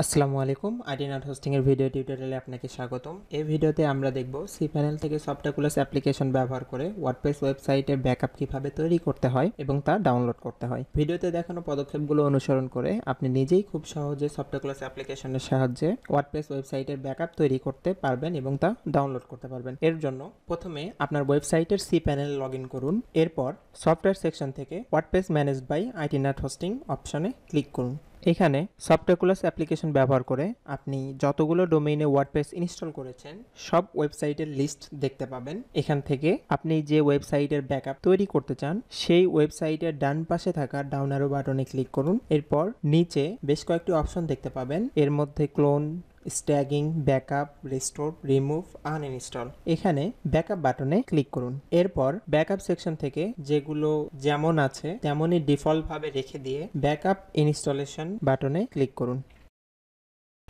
আসসালামু আলাইকুম আইডিনাট হোস্টিং এর ভিডিও টিউটোরিয়ালে আপনাকে স্বাগতম। এই ভিডিওতে আমরা দেখব সি প্যানেল থেকে সফটওয়্যারকুলাস অ্যাপ্লিকেশন ব্যবহার করে ওয়ার্ডপ্রেস ওয়েবসাইটের ব্যাকআপ কীভাবে তৈরি করতে হয় এবং তা ডাউনলোড করতে হয়। ভিডিওতে দেখানো পদক্ষেপগুলো অনুসরণ করে আপনি নিজেই খুব সহজে সফটওয়্যারকুলাস অ্যাপ্লিকেশনের সাহায্যে ওয়ার্ডপ্রেস ওয়েবসাইটের ব্যাকআপ তৈরি করতে পারবেন এবং তা ডাউনলোড করতে পারবেন। এর জন্য প্রথমে আপনার ওয়েবসাইটের সি প্যানেল লগ করুন, এরপর সফটওয়্যার সেকশন থেকে WordPress manage by ITNut hosting অপশনে ক্লিক করুন। এখানে সফটওয়্যারকুলাস অ্যাপ্লিকেশন ব্যবহার করে আপনি যতগুলো ডোমেইনে ওয়ার্ডপ্রেস ইনস্টল করেছেন, সব ওয়েবসাইটের লিস্ট দেখতে পাবেন। এখান থেকে আপনি যে ওয়েবসাইটের ব্যাকআপ তৈরি করতে চান, সেই ওয়েবসাইটের ডান পাশে থাকা ডাউনারো বাটনে ক্লিক করুন। এরপর নিচে বেশ কয়েকটি অপশন দেখতে পাবেন। এর মধ্যে clone staging, backup, restore, remove, uninstall. এখানে ব্যাকআপ বাটনে ক্লিক করুন। এরপর ব্যাকআপ সেকশন থেকে যেগুলো যেমন আছে, তেমনই ডিফল্ট ভাবে রেখে দিয়ে ব্যাকআপ ইনস্টলেশন বাটনে ক্লিক করুন।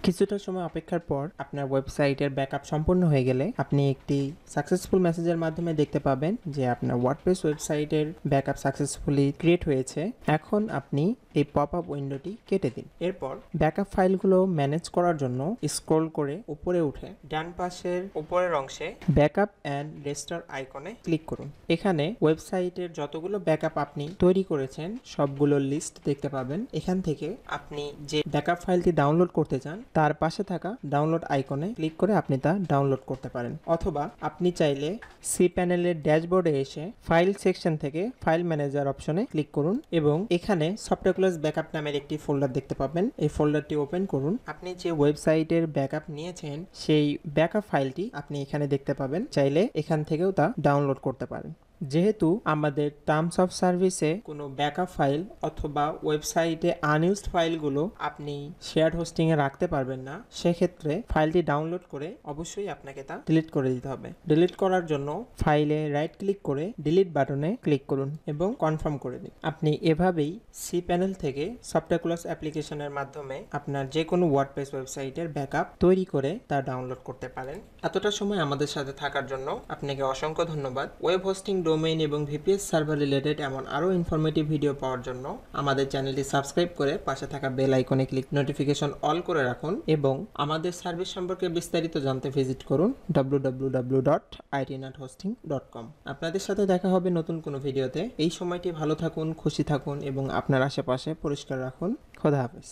কিছুটা সময় অপেক্ষার পর আপনার ওয়েবসাইটের ব্যাকআপ সম্পূর্ণ হয়ে গেলে আপনি একটি সাকসেসফুল মেসেজের মাধ্যমে দেখতে পাবেন যে আপনার ওয়ার্ডপ্রেস ওয়েবসাইটের ব্যাকআপ সাকসেসফুলি ক্রিয়েট হয়েছে। এখন আপনি এই পপ আপ উইন্ডোটি কেটে দিন। এরপর ব্যাকআপ ফাইলগুলো ম্যানেজ করার জন্য স্ক্রল করে উপরে উঠে ডান পাশের উপরের অংশে ব্যাকআপ অ্যান্ড রেস্টার আইকনে ক্লিক করুন। এখানে ওয়েবসাইটের যতগুলো ব্যাকআপ আপনি তৈরি করেছেন, সবগুলো লিস্ট দেখতে পাবেন। এখান থেকে আপনি যে ব্যাকআপ ফাইলটি ডাউনলোড করতে চান তার পাশে থাকা ডাউনলোড আইকনে ক্লিক করে আপনি তা ডাউনলোড করতে পারেন। অথবা আপনি চাইলে সি প্যানেলের ড্যাশবোর্ডে এসে ফাইল সেকশন থেকে ফাইল ম্যানেজার অপশনে ক্লিক করুন এবং এখানে সফটওয়্যারক্লাস ব্যাকআপ নামের একটি ফোল্ডার দেখতে পাবেন। এই ফোল্ডারটি ওপেন করুন। আপনি যে ওয়েবসাইটের ব্যাকআপ নিয়েছেন, সেই ব্যাকআপ ফাইলটি আপনি এখানে দেখতে পাবেন। চাইলে এখান থেকেও তা ডাউনলোড করতে পারেন। যেহেতু আমাদের টার্মস অফ সার্ভিসে কোনো ব্যাকআপ ফাইল অথবা ওয়েবসাইটে আনইউজড ফাইলগুলো আপনি শেয়ার হোস্টিংয়ে রাখতে পারবেন না, সেক্ষেত্রে ফাইলটি ডাউনলোড করে অবশ্যই আপনাকে তা ডিলিট করে দিতে হবে। ডিলিট করার জন্য ফাইলে রাইট ক্লিক করে ডিলিট বাটনে ক্লিক করুন এবং কনফার্ম করে দিন। আপনি এভাবেই সি প্যানেল থেকে সফটওয়্যারক্লাস অ্যাপ্লিকেশনের মাধ্যমে আপনার যে কোনো ওয়ার্ডপ্রেস ওয়েবসাইটের ব্যাকআপ তৈরি করে তা ডাউনলোড করতে পারেন। এতটা সময় আমাদের সাথে থাকার জন্য আপনাকে অসংখ্য ধন্যবাদ। ওয়েব হোস্টিং ডোমেইন এবং ভিপিএস সার্ভার রিলেটেড এমন আরও ইনফরমেটিভ ভিডিও পাওয়ার জন্য আমাদের চ্যানেলটি সাবস্ক্রাইব করে পাশে থাকা বেল আইকনে ক্লিক নোটিফিকেশন অল করে রাখুন এবং আমাদের সার্ভিস সম্পর্কে বিস্তারিত জানতে ভিজিট করুন www.itnathosting.com আপনাদের সাথে দেখা হবে নতুন কোনো ভিডিওতে এই সময়টি ভালো থাকুন, খুশি থাকুন এবং আপনার আশেপাশে পরিষ্কার রাখুন। খোদা হাফেজ।